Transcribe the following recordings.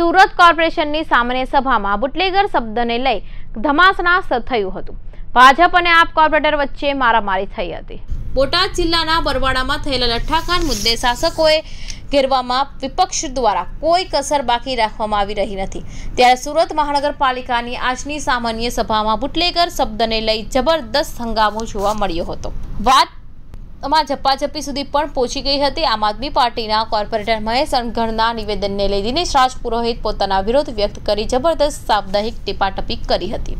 સુરત કોર્પોરેશનની સામાન્ય સભામાં બુટલેગર શબ્દને લઈ ધમાસના થયું હતું. ભાજપ અને આપ કોર્પોરેટર વચ્ચે મારામારી થઈ હતી. બોટાદ જિલ્લાના બરવાડામાં થયેલા લઠ્ઠાકાંડ મુદ્દે શાસકોએ ઘેરવામાં વિપક્ષ દ્વારા કોઈ કસર બાકી રાખવામાં આવી રહી નથી. ત્યારે સુરત મહાનગરપાલિકાની આજની સામાન્ય સભામાં બુટલેગર શબ્દને લઈ જબરદસ્ત હંગામો જોવા મળ્યો હતો. વાત માં ઝપ્પાઝપ્પી સુધી પણ પહોંચી ગઈ હતી. આમ આદમી પાર્ટીના કોર્પોરેટર મહેશ અણઘણના નિવેદનને લઈ દિનેશ રાજ પોતાના વિરોધ વ્યક્ત કરી જબરદસ્ત સાપ્તાહિક ટીપાટપી કરી હતી.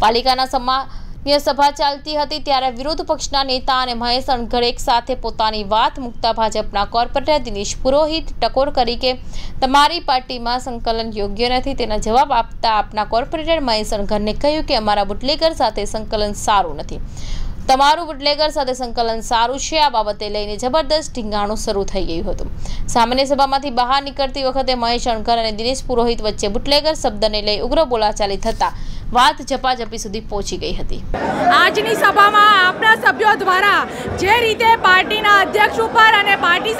પાલિકાના સામાન્ય સભા ચાલતી હતી ત્યારે વિરોધ પક્ષના નેતા અને મહેશ અણઘડ એક સાથે પોતાની વાત મૂકતા ભાજપના કોર્પોરેટર દિનેશ પુરોહિત ટકોર કરી કે, તમારી પાર્ટીમાં સંકલન યોગ્ય નથી. તેના જવાબ આપતા આપના કોર્પોરેટર મહેશ અણઘડને કહ્યું કે, અમારા બુટલેગર સાથે સંકલન સારું નથી. તમારું બુટલેગર સાથે સંકલન સારું છે, આ બાબતે લઈને જબરદસ્ત ઢીંગાણું શરૂ થઈ ગયું હતું. સામાન્ય સભામાંથી બહાર નીકળતી વખતે મહેશ અણકર અને દિનેશ પુરોહિત વચ્ચે બુટલેગર શબ્દને લઈ ઉગ્ર બોલાચાલી થતા વાત ઝપાઝપી સુધી પહોંચી ગઈ હતી. આજની સભામાં આપણા સભ્યો દ્વારા જે રીતે પાર્ટીના અધ્યક્ષ ઉપર અને પાર્ટી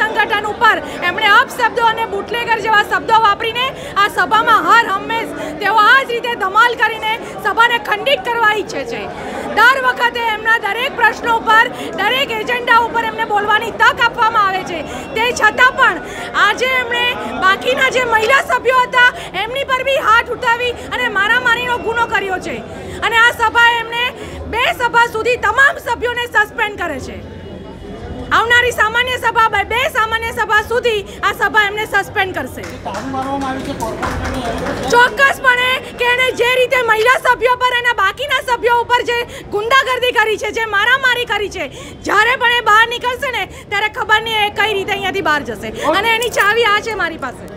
એમણે અપશબ્દો અને બુટલેગર જેવા શબ્દો વાપરીને આ સભામાં હર હંમેશ તેઓ આ જ રીતે ધમાલ કરીને સભાને ખંડિત કરવા ઈચ્છે છે. દર વખતે એમના દરેક પ્રશ્નો ઉપર, દરેક એજન્ડા ઉપર એમને બોલવાની તક આપવામાં આવે છે. તે છતાં પણ આજે એમણે બાકીના જે મહિલા સભ્યો હતા, એમની પર બી હાથ ઉઠાવી અને મારામારીનો ગુનો કર્યો છે. અને આ સભા એમને બે સભા સુધી તમામ સભ્યોને સસ્પેન્ડ કરે છે. આવનારી સામાન્ય સભા આ સભા એમને સસ્પેન્ડ કરશે. ચોક્કસપણે કે એણે જે રીતે મહિલા સભ્યો પર અને બાકીના સભ્યો ઉપર જે ગુંડાગર્દી કરી છે જે મારામારી કરી છે જ્યારે પણ એ બહાર નીકળશે ને ત્યારે ખબર નહીં એ કઈ રીતે અહીંયાથી બહાર જશે. અને એની ચાવી આ છે મારી પાસે.